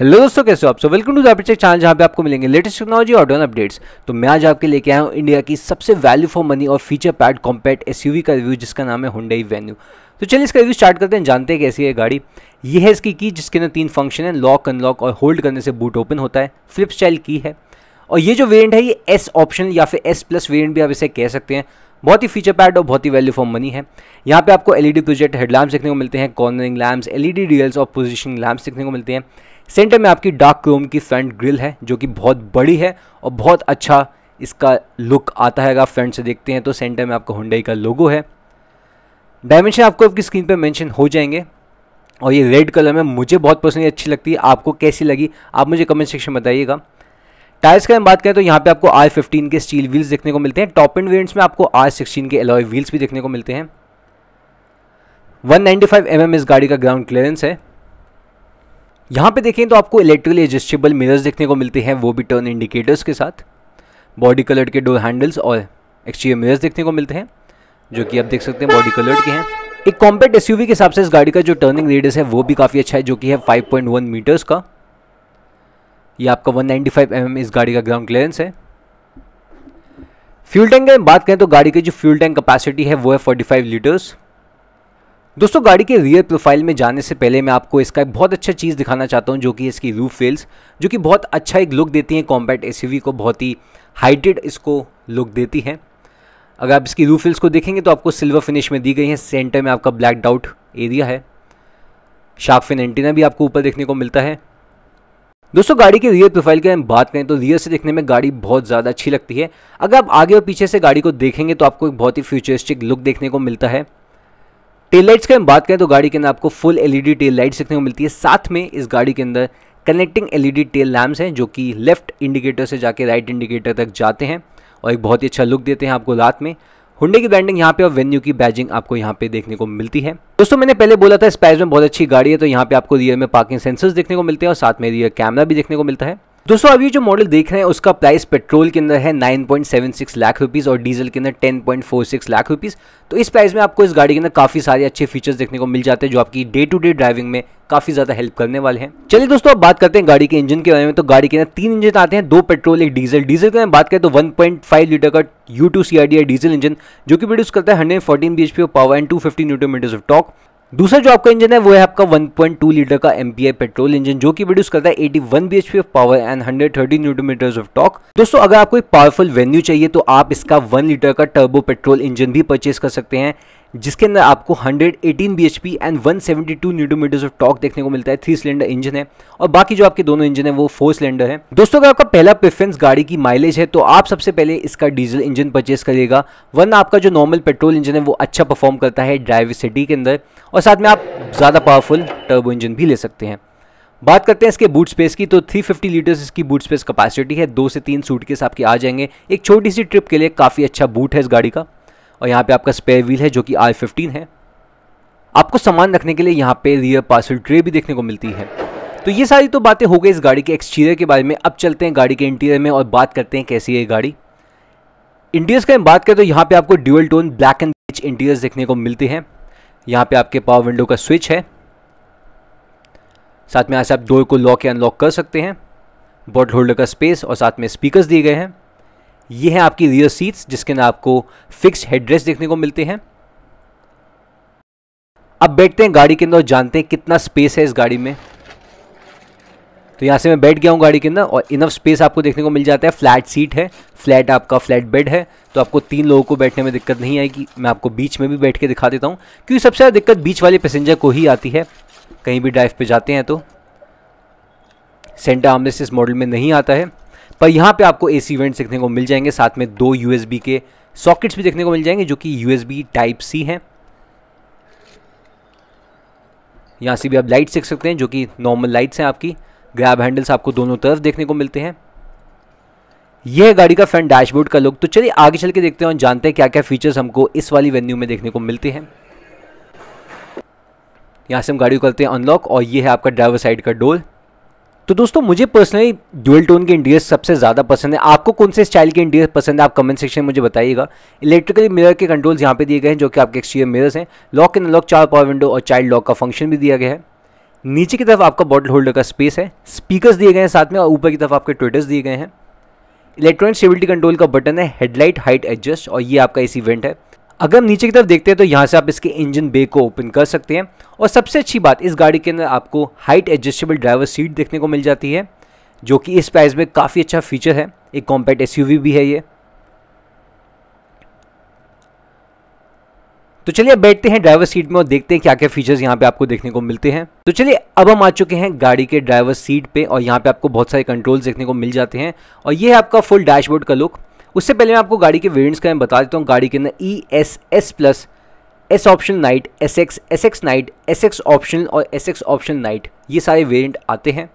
Hello दोस्तों, कैसे हो आप so welcome to the channel जहाँ पे आपको मिलेंगे लेटेस्ट टेक्नोलॉजी और डॉन अपडेट्स तो मैं आज आपके लेके आया हूँ इंडिया की सबसे वैल्यू फॉर मनी और फीचर पैड कॉम्पैक्ट एसयूवी का रिव्यू जिसका नाम है हुंडई वेन्यू तो चलिए इसका रिव्यू स्टार्ट करते हैं, जानते हैं कैसी है गाड़ी। ये है इसकी की, जिसके अंदर तीन फ़ंक्शन है लॉक अनलॉक और होल्ड करने से बूट ओपन होता है। फ्लिप स्टाइल की है। और ये जो वेरियंट है, ये एस ऑप्शन या फिर एस प्लस वेरियंट भी आप इसे कह सकते हैं। बहुत ही फीचर पैड और बहुत ही वैल्यू फॉर मनी है। यहाँ पे आपको एलईडी प्रोजेक्ट हेडलैम्प्स देखने को मिलते हैं कॉर्नरिंग लैम्प्स एलईडी डीएल्स और पोजिशनिंग लैम्प्स देखने को मिलते हैं। सेंटर में आपकी डार्क क्रोम की फ्रंट ग्रिल है, जो कि बहुत बड़ी है और बहुत अच्छा इसका लुक आता है। अगर आप फ्रंट से देखते हैं तो सेंटर में आपका हुंडई का लोगो है। डायमेंशन आपको आपकी स्क्रीन पर मेंशन हो जाएँगे और ये रेड कलर में मुझे बहुत पर्सनली अच्छी लगती है। आपको कैसी लगी? आप मुझे कमेंट सेक्शन में बताइएगा। टायर्स का हम बात करें तो यहाँ पे आपको आर फिफ्टीन के स्टील व्हील्स देखने को मिलते हैं। टॉप एंड वेरियंट्स में आपको आर सिक्सटीन के एलॉय व्हील्स भी देखने को मिलते हैं। 195 नाइन्टी mm इस गाड़ी का ग्राउंड क्लियरेंस है। यहाँ पे देखें तो आपको इलेक्ट्रिकली एडजस्टेबल मिरर्स देखने को मिलते हैं, वो भी टर्न इंडिकेटर्स के साथ। बॉडी कलर के डोर हैंडल्स और एक्सटीरियर मिरर्स देखने को मिलते हैं, जो कि आप देख सकते हैं बॉडी कलर के हैं। एक कॉम्पैक्ट एसयूवी के हिसाब से इस गाड़ी का जो टर्निंग रेडियस है, वो भी काफ़ी अच्छा है, जो कि है 5.1 मीटर्स का। ये आपका 195 नाइन्टी mm इस गाड़ी का ग्राउंड क्लियरेंस है। फ्यूल टैंक की बात करें तो गाड़ी की जो फ्यूल टैंक कैपेसिटी है, वो है 45 लीटर्स दोस्तों, गाड़ी के रियर प्रोफ़ाइल में जाने से पहले मैं आपको इसका एक बहुत अच्छा चीज़ दिखाना चाहता हूँ, जो कि इसकी रूफ फेल्स जो कि बहुत अच्छा एक लुक देती है कॉम्पैक्ट एस को, बहुत ही हाइटेड इसको लुक देती है। अगर आप इसकी रूफ फेल्स को देखेंगे तो आपको सिल्वर फिनिश में दी गई है सेंटर में आपका ब्लैक डाउट एरिया है। शार्क फिन एंटीना भी आपको ऊपर देखने को मिलता है। दोस्तों, गाड़ी के रियर प्रोफ़ाइल की हम बात करें तो रियर से देखने में गाड़ी बहुत ज़्यादा अच्छी लगती है। अगर आप आगे और पीछे से गाड़ी को देखेंगे तो आपको एक बहुत ही फ्यूचरिस्टिक लुक देखने को मिलता है। टेल लाइट्स की हम बात करें तो गाड़ी के अंदर आपको फुल एलईडी टेल लाइट देखने को मिलती है। साथ में इस गाड़ी के अंदर कनेक्टिंग एलईडी टेल लैम्प्स हैं, जो कि लेफ़्ट इंडिकेटर से जाके राइट इंडिकेटर तक जाते हैं और एक बहुत ही अच्छा लुक देते हैं आपको रात में। हुंडे की ब्रांडिंग यहाँ पे और वेन्यू की बैजिंग आपको यहाँ पे देखने को मिलती है। दोस्तों, मैंने पहले बोला था प्राइस में बहुत अच्छी गाड़ी है तो यहाँ पे आपको रियर में पार्किंग सेंसर्स देखने को मिलते हैं और साथ में रियर कैमरा भी देखने को मिलता है। दोस्तों अभी जो मॉडल देख रहे हैं, उसका प्राइस पेट्रोल के अंदर है 9.76 लाख रुपीस और डीजल के अंदर 10.46 लाख रुपीस तो इस प्राइस में आपको इस गाड़ी के अंदर काफ़ी सारे अच्छे फीचर्स देखने को मिल जाते हैं, जो आपकी डे टू डे ड्राइविंग में काफ़ी ज़्यादा हेल्प करने वाले हैं। चलिए दोस्तों, अब बात करते हैं गाड़ी के इंजन के बारे में। तो गाड़ी के अंदर तीन इंजन आते हैं, दो पेट्रोल एक डीजल डीजल की बात करें तो वन लीटर का यू टू डीजल इंजन जो कि प्रोड्यूस करता है hundred fourteen B of power and two fifty newton metres of torque दूसरा जो आपका इंजन है, वो है आपका 1.2 लीटर का एम पेट्रोल इंजन जो कि प्रोड्यूस करता है 81 bhp of power and 130 thirty metres of torque दोस्तों, अगर आपको एक पावरफुल वेन्यू चाहिए तो आप इसका 1 लीटर का टर्बो पेट्रोल इंजन भी परचेज कर सकते हैं। जिसके अंदर आपको 118 bhp and 172 newton metres of torque देखने को मिलता है। थ्री सिलेंडर इंजन है। और बाकी जो आपके दोनों इंजन है, वो फोर सिलेंडर है। दोस्तों, अगर आपका पहला प्रेफरेंस गाड़ी की माइलेज है तो आप सबसे पहले इसका डीजल इंजन परचेस करिएगा। वरना आपका जो नॉर्मल पेट्रोल इंजन है, वो अच्छा परफॉर्म करता है ड्राइव सिटी के अंदर। और साथ में आप ज़्यादा पावरफुल टर्बो इंजन भी ले सकते हैं। बात करते हैं इसके बूट स्पेस की तो 350 लीटर्स इसकी बूट स्पेस कैपेसिटी है। दो से तीन सूट के आपके आ जाएँगे। एक छोटी सी ट्रिप के लिए काफ़ी अच्छा बूट है इस गाड़ी का। और यहाँ पे आपका स्पेयर व्हील है, जो कि आर फिफ्टीन है। आपको सामान रखने के लिए यहाँ पे रियर पार्सल ट्रे भी देखने को मिलती है। तो ये सारी तो बातें हो गई इस गाड़ी के एक्सटीरियर के बारे में। अब चलते हैं गाड़ी के इंटीरियर में और बात करते हैं कैसी है गाड़ी। इंटीरियर्स का हम बात करें तो यहाँ पे आपको dual tone black and rich interiors देखने को मिलते हैं। यहाँ पे आपके पावर विंडो का स्विच है। साथ में यहाँ से आप डोर को लॉक या अनलॉक कर सकते हैं। बॉटल होल्डर का स्पेस और साथ में स्पीकर्स दिए गए हैं। ये है आपकी रियर सीट्स जिसके अंदर आपको फिक्स हेडरेस्ट देखने को मिलते हैं। अब बैठते हैं गाड़ी के अंदर और जानते हैं कितना स्पेस है इस गाड़ी में। तो यहाँ से मैं बैठ गया हूँ गाड़ी के अंदर और इनफ स्पेस आपको देखने को मिल जाता है। फ्लैट सीट है फ्लैट आपका फ्लैट बेड है तो आपको तीन लोगों को बैठने में दिक्कत नहीं आएगी। मैं आपको बीच में भी बैठ के दिखा देता हूँ, क्योंकि सबसे ज़्यादा दिक्कत बीच वाले पैसेंजर को ही आती है। कहीं भी ड्राइव पर जाते हैं तो। सेंटर आमलेस इस मॉडल में नहीं आता है। पर यहाँ पे आपको ए सी वेंट्स देखने को मिल जाएँगे, साथ में दो यू के सॉकेट्स भी देखने को मिल जाएँगे, जो कि यूएसबी टाइप सी हैं। यहाँ से भी आप लाइट्स देख सकते हैं, जो कि नॉर्मल लाइट्स हैं आपकी। ग्रैब हैंडल्स आपको दोनों तरफ़ देखने को मिलते हैं। यह है गाड़ी का फ्रंट डैशबोर्ड का लुक तो चलिए आगे चल के देखते हैं और जानते हैं क्या क्या फीचर्स हमको इस वाली वेन्यू में देखने को मिलते हैं। यहाँ से हम गाड़ी को करते हैं अनलॉक और ये है आपका ड्राइवर साइड का डोर तो दोस्तों, मुझे पर्सनली ड्यूअल टोन के इंडियर्स सबसे ज़्यादा पसंद है। आपको कौन से स्टाइल के इंडियर्स पसंद है, आप कमेंट सेक्शन में मुझे बताइएगा। इलेक्ट्रिकली मिरर के कंट्रोल्स यहाँ पे दिए गए हैं, जो कि आपके एक्सटीरियर मिरर्स हैं। लॉक एंड लॉक चार पावर विंडो और चाइल्ड लॉक का फ़ंक्शन भी दिया गया है। नीचे की तरफ़ आपका बॉटल होल्डर का स्पेस है। स्पीकर्स दिए गए हैं साथ में और ऊपर की तरफ़ आपके ट्विटर्स दिए गए हैं। इलेक्ट्रॉनिक स्टेबिलिटी कंट्रोल का बटन है हेडलाइट हाइट एडजस्ट और ये आपका इस इवेंट है। अगर हम नीचे की तरफ़ देखते हैं तो यहाँ से आप इसके इंजन बे को ओपन कर सकते हैं। और सबसे अच्छी बात, इस गाड़ी के अंदर आपको हाइट एडजस्टेबल ड्राइवर सीट देखने को मिल जाती है, जो कि इस प्राइस में काफ़ी अच्छा फीचर है। एक कॉम्पैक्ट एसयूवी भी है ये। तो चलिए अब बैठते हैं ड्राइवर सीट में और देखते हैं क्या क्या फीचर्स यहाँ पे आपको देखने को मिलते हैं। तो चलिए, अब हम आ चुके हैं गाड़ी के ड्राइवर सीट पे और यहाँ पे आपको बहुत सारे कंट्रोल्स देखने को मिल जाते हैं। और ये है आपका फुल डैशबोर्ड का लुक उससे पहले मैं आपको गाड़ी के वेरियंट्स का मैं बता देता हूँ। गाड़ी के अंदर E S S plus S option knight S X S X knight S X option और एस एक्स ऑप्शन नाइट ये सारे वेरियंट आते हैं।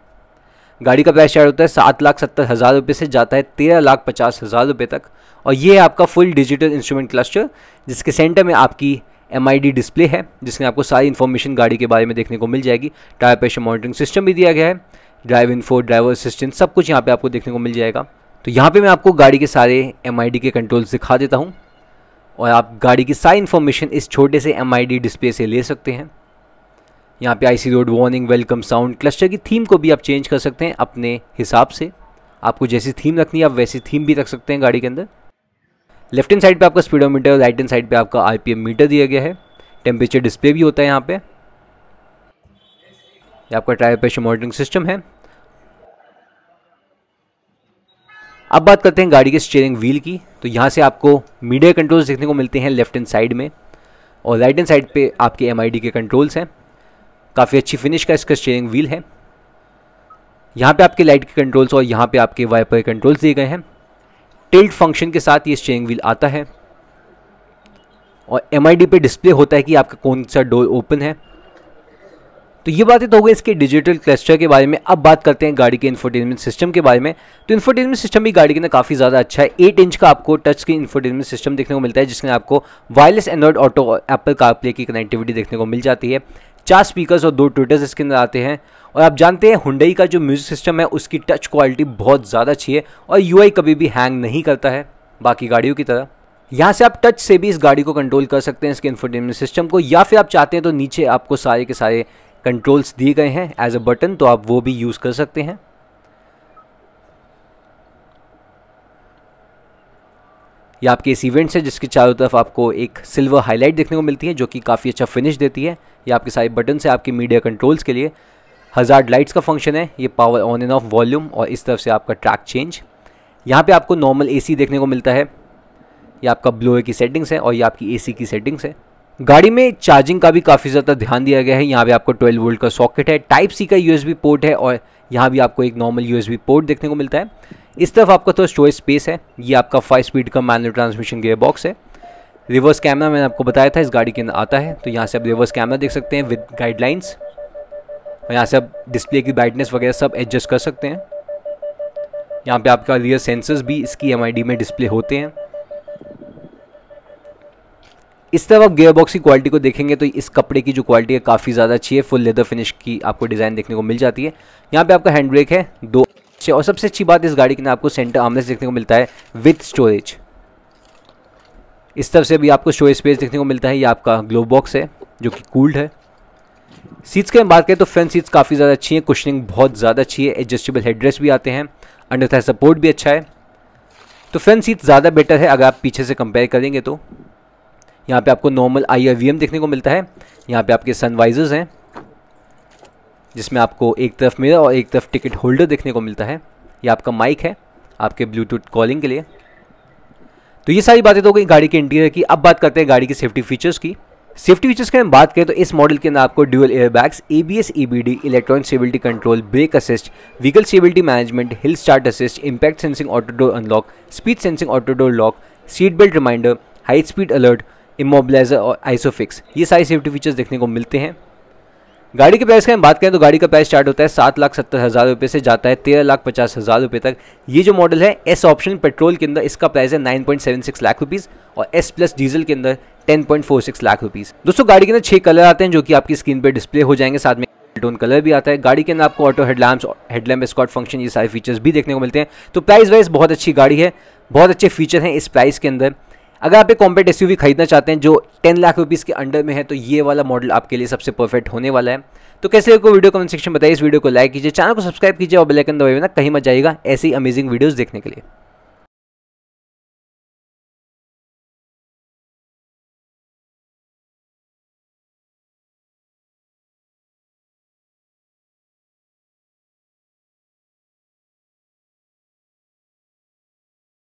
गाड़ी का प्राइस स्टार्ट होता है सात लाख सत्तर हज़ार रुपये से जाता है तेरह लाख पचास हज़ार रुपये तक। और ये है आपका फुल डिजिटल इंस्ट्रूमेंट क्लस्टर जिसके सेंटर में आपकी एमआईडी डिस्प्ले है, जिसमें आपको सारी इन्फॉर्मेशन गाड़ी के बारे में देखने को मिल जाएगी। टायर प्रेशर मॉनिटरिंग सिस्टम भी दिया गया है। Drive info driver assistant सब कुछ यहाँ पे आपको देखने को मिल जाएगा। तो यहाँ पे मैं आपको गाड़ी के सारे MID के कंट्रोल्स दिखा देता हूँ और आप गाड़ी की सारी इन्फॉर्मेशन इस छोटे से MID डिस्प्ले से ले सकते हैं। यहाँ पे icy road warning welcome sound cluster की थीम को भी आप चेंज कर सकते हैं अपने हिसाब से। आपको जैसी थीम रखनी है, आप वैसी थीम भी रख सकते हैं गाड़ी के अंदर। लेफ़्ट हैंड साइड पे आपका स्पीडोमीटर और राइट हैंड साइड पे आपका आरपीएम मीटर दिया गया है। टेम्परेचर डिस्प्ले भी होता है यहाँ पे। आपका टायर प्रेशर मॉनिटरिंग सिस्टम है। अब बात करते हैं गाड़ी के स्टेयरिंग व्हील की। तो यहाँ से आपको मीडिया कंट्रोल्स देखने को मिलते हैं लेफ़्ट हैंड साइड में और राइट हैंड साइड पे आपके एमआईडी के कंट्रोल्स हैं। काफ़ी अच्छी फिनिश का इसका स्टेयरिंग व्हील है। यहाँ पे आपके लाइट के कंट्रोल्स और यहाँ पे आपके वाइपर कंट्रोल्स दिए गए हैं। टिल्ट फ़ंक्शन के साथ ये स्टेयरिंग व्हील आता है। और एम पे डिस्प्ले होता है कि आपका कौन सा डोर ओपन है। तो ये बातें तो हो गई इसके डिजिटल क्लस्टर के बारे में। अब बात करते हैं गाड़ी के इन्फोटेनमेंट सिस्टम के बारे में। तो इन्फोटेनमेंट सिस्टम भी गाड़ी के अंदर काफ़ी ज़्यादा अच्छा है। एट इंच का आपको टच स्क्रीन इन्फोटेनमेंट सिस्टम देखने को मिलता है, जिसमें आपको वायरलेस एंड्रॉइड ऑटो और एप्पल कारप्ले की कनेक्टिविटी देखने को मिल जाती है। चार स्पीकर्स और दो ट्विटर्स इसके अंदर आते हैं। और आप जानते हैं हुंडई का जो म्यूज़िक सिस्टम है, उसकी टच क्वालिटी बहुत ज़्यादा अच्छी है और UI कभी भी हैंग नहीं करता है बाकी गाड़ियों की तरह। यहाँ से आप टच से भी इस गाड़ी को कंट्रोल कर सकते हैं इसके इन्फोटेनमेंट सिस्टम को। या फिर आप चाहते हैं तो नीचे आपको सारे के सारे कंट्रोल्स दिए गए हैं एज अ बटन तो आप वो भी यूज़ कर सकते हैं। ये आपके इस इवेंट से जिसके चारों तरफ़ आपको एक सिल्वर हाईलाइट देखने को मिलती है, जो कि काफ़ी अच्छा फिनिश देती है। ये आपके सारे बटन से आपके मीडिया कंट्रोल्स के लिए। हज़ार लाइट्स का फ़ंक्शन है, ये power on and off volume और इस तरफ़ से आपका ट्रैक चेंज यहाँ पे आपको नॉर्मल एसी देखने को मिलता है। ये आपका ब्लोए की सेटिंग्स है, और ये आपकी एसी की सेटिंग्स है। गाड़ी में चार्जिंग का भी काफ़ी ज़्यादा ध्यान दिया गया है। यहाँ पे आपको 12 वोल्ट का सॉकेट है टाइप सी का यूएसबी पोर्ट है और यहाँ भी आपको एक नॉर्मल यूएसबी पोर्ट देखने को मिलता है। इस तरफ़ आपका तो स्टोरेज स्पेस है, ये आपका फाइव स्पीड का मैनुअल ट्रांसमिशन गेयर बॉक्स है। रिवर्स कैमरा मैंने आपको बताया था, इस गाड़ी के अंदर आता है। तो यहाँ से आप रिवर्स कैमरा देख सकते हैं विद गाइडलाइंस और यहाँ से आप डिस्प्ले की ब्राइटनेस वगैरह सब एडजस्ट कर सकते हैं। यहाँ पे आपका रियर सेंसर्स भी इसकी एमआईडी में डिस्प्ले होते हैं। इस तरफ़ आप गेयर बॉक्स की क्वालिटी को देखेंगे तो इस कपड़े की जो क्वालिटी है काफ़ी ज़्यादा अच्छी है। फुल लेदर फिनिश की आपको डिज़ाइन देखने को मिल जाती है। यहाँ पे आपका हैंड ब्रेक है, दो अच्छे और सबसे अच्छी बात इस गाड़ी के अंदर आपको सेंटर आमलेस देखने को मिलता है विथ स्टोरेज इस तरफ़ से भी आपको स्टोरेज स्पेस देखने को मिलता है। ये आपका ग्लो बॉक्स है, जो कि कूल्ड है। सीट्स की बात करें तो फ्रंट सीट्स काफ़ी ज़्यादा अच्छी हैं कुशनिंग बहुत ज़्यादा अच्छी है एडजस्टेबल हेडरेस्ट भी आते हैं अंडर था सपोर्ट भी अच्छा है। तो फ्रंट सीट ज़्यादा बेटर है, अगर आप पीछे से कंपेयर करेंगे तो। यहाँ पे आपको नॉर्मल आई देखने को मिलता है। यहाँ पे आपके सनवाइजर्स हैं, जिसमें आपको एक तरफ़ मेरा और एक तरफ़ टिकट होल्डर देखने को मिलता है। ये आपका माइक है, आपके ब्लूटूथ कॉलिंग के लिए। तो ये सारी बातें तो गई गाड़ी के इंटीरियर की। अब बात करते हैं गाड़ी के सेफ्टी फीचर्स की। सेफ्टी फीचर्स की हम बात करें तो इस मॉडल के अंदर आपको dual airbags A B S E B D electronic stability control brake assist vehicle stability management hill start assist impact sensing auto door unlock speed sensing auto door lock seat belt reminder high speed alert immobiliser और isofix ये सारी safety features देखने को मिलते हैं। गाड़ी के price की हम बात करें तो गाड़ी का प्राइस स्टार्ट होता है सात लाख सत्तर हज़ार रुपये से जाता है तेरह लाख पचास हज़ार रुपये तक। ये जो मॉडल है एस ऑप्शन पेट्रोल के अंदर इसका प्राइस है nine point seven six lakh rupees और एस प्लस डीजल के अंदर ten point four six lakh rupees दोस्तों, गाड़ी के अंदर छः कलर आते हैं जो कि आपकी स्क्रीन पर डिस्प्ले हो जाएँगे, साथ में टोन कलर भी आता है। गाड़ी के अंदर आपको auto headlamps headlamp escort function ये सारे फीचर्स भी देखने को मिलते हैं। तो प्राइस वाइज बहुत अच्छी गाड़ी है, बहुत अच्छे फीचर हैं इस प्राइस के अंदर। अगर आप एक कॉम्पैक्ट एस खरीदना चाहते हैं जो टेन लाख रुपीज़ के अंडर में है तो ये वाला मॉडल आपके लिए सबसे परफेक्ट होने वाला है। तो कैसे लगे वीडियो कमेंट सेक्शन बताइए, इस वीडियो को लाइक कीजिए चैनल को सब्सक्राइब कीजिए और बेलाइकन दबाइए ना कहीं मत जाएगा ऐसी अमेजिंग वीडियोज़ देखने के लिए।